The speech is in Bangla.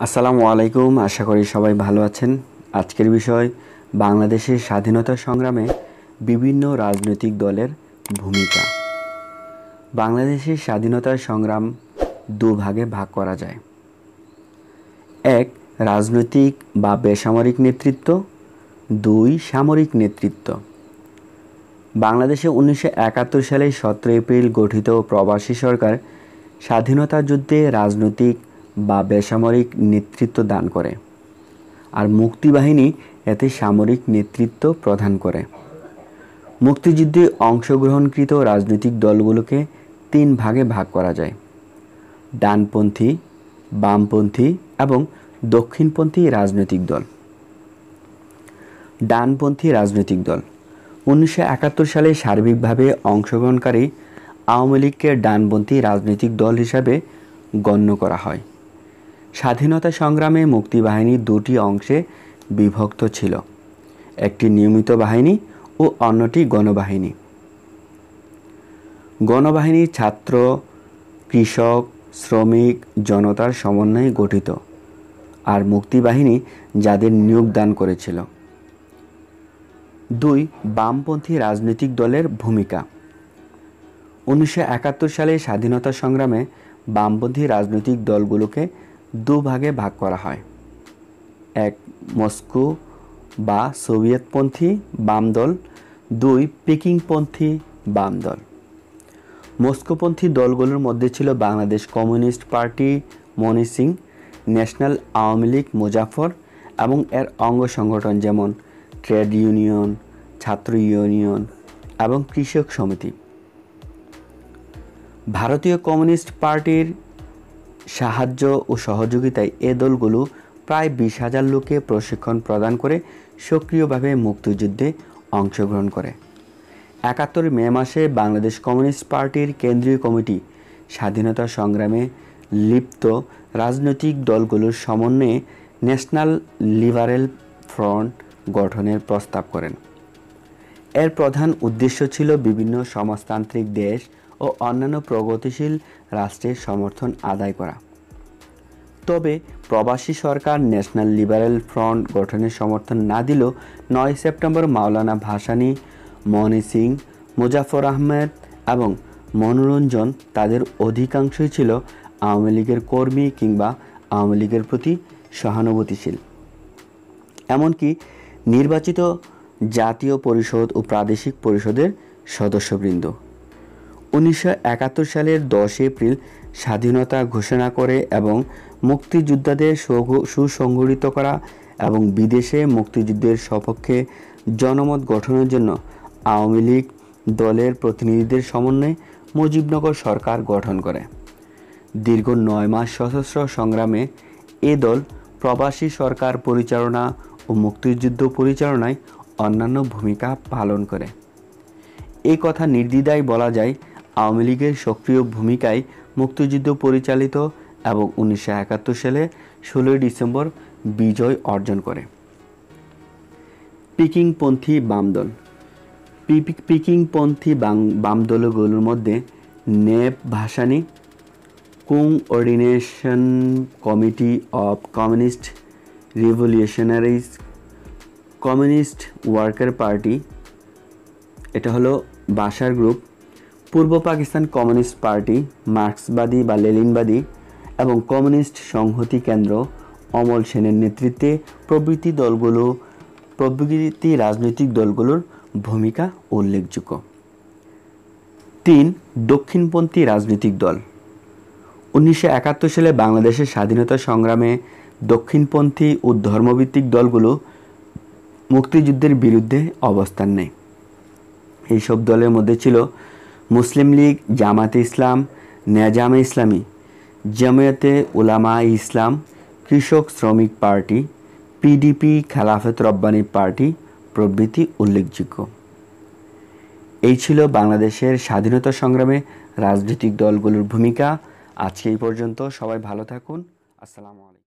আসসালামু আলাইকুম, আশা করি সবাই ভালো আছেন। আজকের বিষয়, বাংলাদেশের স্বাধীনতা সংগ্রামে বিভিন্ন রাজনৈতিক দলের ভূমিকা। বাংলাদেশের স্বাধীনতার সংগ্রাম দুভাগে ভাগ করা যায়। এক, রাজনৈতিক বা বেসামরিক নেতৃত্ব। দুই, সামরিক নেতৃত্ব। বাংলাদেশে উনিশশো একাত্তর সালে সতেরো এপ্রিল গঠিত প্রবাসী সরকার স্বাধীনতা যুদ্ধে রাজনৈতিক বা বেসামরিক নেতৃত্ব দান করে। আর মুক্তিবাহিনী এতে সামরিক নেতৃত্ব প্রদান করে। মুক্তিযুদ্ধে অংশগ্রহণকৃত রাজনৈতিক দলগুলোকে তিন ভাগে ভাগ করা যায়। ডানপন্থী, বামপন্থী এবং দক্ষিণপন্থী রাজনৈতিক দল। ডানপন্থী রাজনৈতিক দল। উনিশশো একাত্তর সালে সার্বিকভাবে অংশগ্রহণকারী আওয়ামী লীগকে ডানপন্থী রাজনৈতিক দল হিসাবে গণ্য করা হয়। স্বাধীনতা সংগ্রামে মুক্তিবাহিনী দুটি অংশে বিভক্ত ছিল, একটি নিয়মিত বাহিনী ও অন্যটি গণবাহিনী। গণবাহিনী ছাত্র, কৃষক, শ্রমিক, জনতার সমন্বয়ে গঠিত আর মুক্তিবাহিনী যাদের নিয়োগ দান করেছিল। দুই, বামপন্থী রাজনৈতিক দলের ভূমিকা। উনিশশো একাত্তর সালে স্বাধীনতা সংগ্রামে বামপন্থী রাজনৈতিক দলগুলোকে দুভাগে ভাগ করা হয়। এক, মস্কো, বা সোভিয়েতপন্থী বাম দল দুই, পিকিংপন্থী বাম দল মস্কোপন্থী দলগুলোর মধ্যে ছিল Bangladesh communist party Moni Singh, national Awami League Muzaffar এবং এর অঙ্গ সংগঠন যেমন ট্রেড ইউনিয়ন, ছাত্র ইউনিয়ন এবং কৃষক সমিতি। ভারতীয় কমিউনিস্ট পার্টির সাহায্য ও সহযোগিতায় এ দলগুলো প্রায় বিশ হাজার লোককে প্রশিক্ষণ প্রদান করে সক্রিয়ভাবে মুক্তিযুদ্ধে অংশগ্রহণ করে। একাত্তর মে মাসে বাংলাদেশ কমিউনিস্ট পার্টির কেন্দ্রীয় কমিটি স্বাধীনতা সংগ্রামে লিপ্ত রাজনৈতিক দলগুলোর সমন্বয়ে ন্যাশনাল লিবারেল ফ্রন্ট গঠনের প্রস্তাব করেন। এর প্রধান উদ্দেশ্য ছিল বিভিন্ন সমাজতান্ত্রিক দেশ ও অন্যান্য প্রগতিশীল রাষ্ট্রের সমর্থন আদায় করা। তবে প্রবাসী সরকার ন্যাশনাল লিবারেল ফ্রন্ট গঠনের সমর্থন না দিলেও নয় সেপ্টেম্বর মাওলানা ভাসানী মনি সিং, মুজাফর আহমেদ এবং মনোরঞ্জন তাদের অধিকাংশই ছিল আওয়ামী লীগের কর্মী কিংবা আওয়ামী লীগের প্রতি সহানুভূতিশীল। এমনকি নির্বাচিত জাতীয় পরিষদ ও প্রাদেশিক পরিষদের সদস্যবৃন্দ। উনিশশো একাত্তর সালের দশ এপ্রিল স্বাধীনতা ঘোষণা করে এবং মুক্তিযোদ্ধাদের সুসংগঠিত করা এবং বিদেশে মুক্তিযুদ্ধের সপক্ষে জনমত গঠনের জন্য আওয়ামী লীগ দলের প্রতিনিধিদের সমন্বয়ে মুজিবনগর সরকার গঠন করে। দীর্ঘ নয় মাস সশস্ত্র সংগ্রামে এ দল প্রবাসী সরকার পরিচালনা ও মুক্তিযুদ্ধ পরিচালনায় অন্যান্য ভূমিকা পালন করে। এই কথা নির্দ্বিধায় বলা যায় আওয়ামী লীগের সক্রিয় ভূমিকায় মুক্তিযুদ্ধ পরিচালিত এবং উনিশশো একাত্তর সালে ষোলোই ডিসেম্বর বিজয় অর্জন করে। পিকিংপন্থী বামদল। পিকিংপন্থী বাম দলগুলোর মধ্যে NAP Bhashani coordination committee of communist revolutionaries, communist worker party, এটা হলো বাসার গ্রুপ পূর্ব পাকিস্তান কমিউনিস্ট পার্টি, মার্ক্সবাদী বা লেলিনবাদী এবং কমিউনিস্ট সংহতি কেন্দ্র অমল সেনের নেতৃত্বে প্রভৃতি দলগুলো, প্রভৃতি রাজনৈতিক দলগুলোর ভূমিকা উল্লেখযোগ্য। তিন, দক্ষিণপন্থী রাজনৈতিক দল। উনিশশো একাত্তর সালে বাংলাদেশের স্বাধীনতা সংগ্রামে দক্ষিণপন্থী ও ধর্মভিত্তিক দলগুলো মুক্তিযুদ্ধের বিরুদ্ধে অবস্থান নেয়। এইসব দলের মধ্যে ছিল মুসলিম লীগ, জামাতে ইসলাম, নেজামে ইসলামী, জামায়াতে উলামা ইসলাম, কৃষক শ্রমিক পার্টি, পিডিপি খেলাফত রব্বানি পার্টি প্রভৃতি উল্লেখযোগ্য। এই ছিল বাংলাদেশের স্বাধীনতা সংগ্রামে রাজনৈতিক দলগুলোর ভূমিকা। আজকে এই পর্যন্ত সবাই ভালো থাকুন। আসসালামু আলাইকুম।